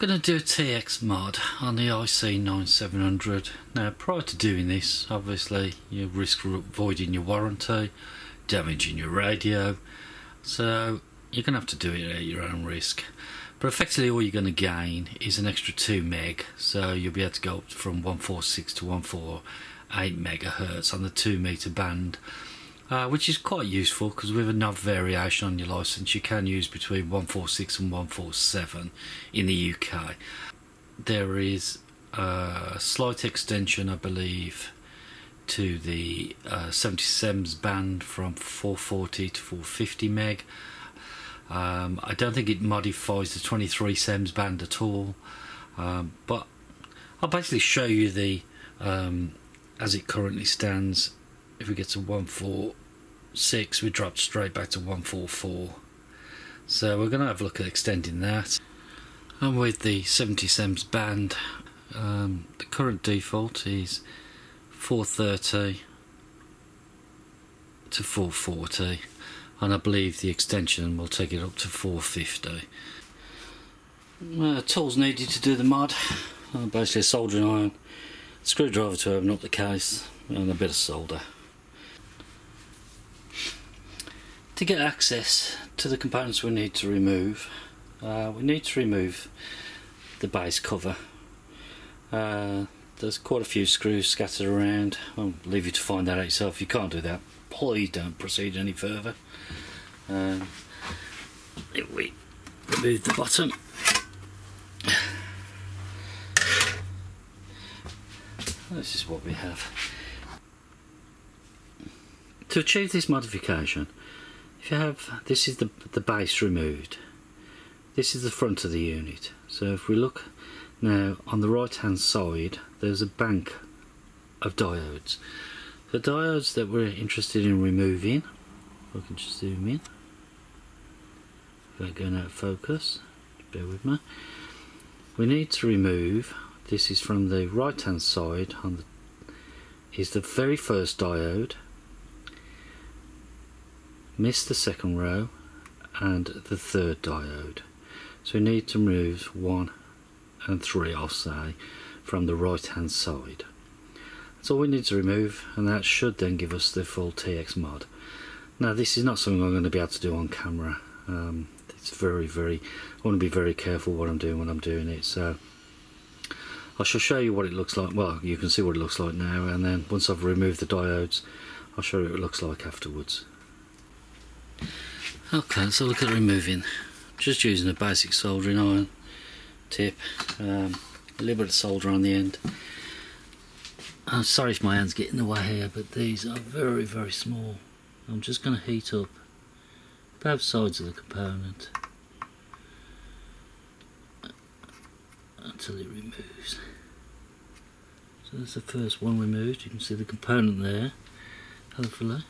going to do a TX mod on the IC9700. Now prior to doing this obviously you risk voiding your warranty, damaging your radio so you're going to have to do it at your own risk. But effectively all you're going to gain is an extra 2 meg so you'll be able to go from 146 to 148 megahertz on the 2 meter band uh, which is quite useful because with enough variation on your license you can use between 146 and 147 in the UK. There is a slight extension I believe to the uh, 77s band from 440 to 450 meg. Um, I don't think it modifies the 23 SEMS band at all, um, but I'll basically show you the um, as it currently stands. If we get to 146, we dropped straight back to 144 so we're going to have a look at extending that. And with the 70 SEMS band um, the current default is 430 to 440 and I believe the extension will take it up to 450 uh, tools needed to do the mod. Uh, basically a soldering iron. Screwdriver to open up the case and a bit of solder to get access to the components we need to remove uh, we need to remove the base cover. Uh, there's quite a few screws scattered around. I'll leave you to find that out yourself. If you can't do that please don't proceed any further. Um, we remove the bottom. This is what we have. To achieve this modification if you have this is the the base removed. This is the front of the unit. So if we look now on the right hand side there's a bank of diodes. The diodes that we're interested in removing I can just zoom in. Without going out of focus bear with me. We need to remove this is from the right hand side on the is the very first diode miss the second row and the third diode. So we need to remove one and three I'll say from the right hand side. That's all we need to remove and that should then give us the full TX mod. Now this is not something I'm going to be able to do on camera. Um, it's very very I want to be very careful what I'm doing when I'm doing it so I shall show you what it looks like. Well you can see what it looks like now and then once I've removed the diodes I'll show you what it looks like afterwards Okay, let's look at removing. Just using a basic soldering iron tip, um, a little bit of solder on the end. I'm sorry if my hands get in the way here, but these are very, very small. I'm just going to heat up both sides of the component until it removes. So that's the first one removed. You can see the component there, hopefully.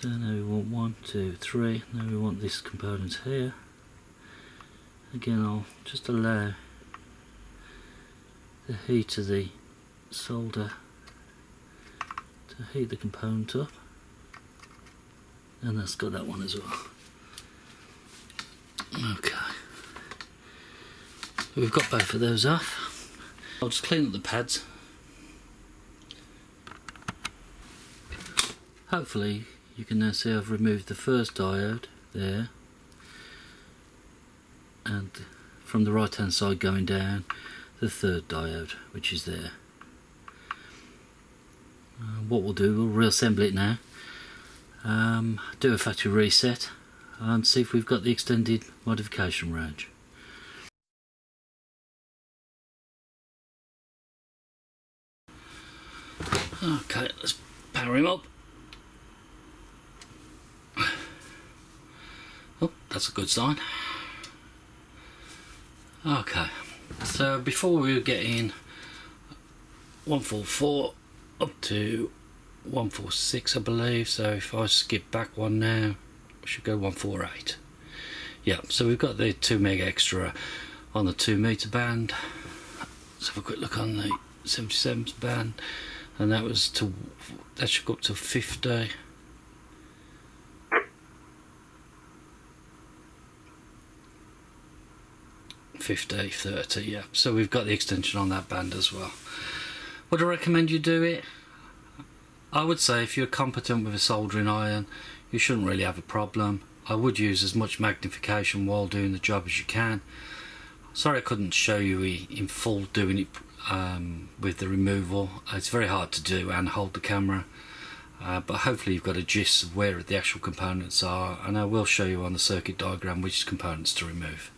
So now we want one, two, three. Now we want this component here. Again, I'll just allow the heat of the solder to heat the component up. And that's got that one as well. Okay. We've got both of those off. I'll just clean up the pads. Hopefully you can now see I've removed the first diode there. And from the right hand side going down the third diode which is there. Uh, what we'll do we'll reassemble it now. Um, do a factory reset and see if we've got the extended modification range. Okay let's power him up Oh, that's a good sign. Okay, so before we get in 144 up to 146 I believe, so if I skip back one now, we should go 148. Yeah, so we've got the 2 meg extra on the 2 meter band. Let's have a quick look on the 77 band, and that was to that should go up to 50. 50, 30, yeah. So we've got the extension on that band as well. Would I recommend you do it? I would say if you're competent with a soldering iron, you shouldn't really have a problem. I would use as much magnification while doing the job as you can. Sorry I couldn't show you in full doing it um, with the removal. It's very hard to do and hold the camera. Uh, but hopefully you've got a gist of where the actual components are and I will show you on the circuit diagram which components to remove.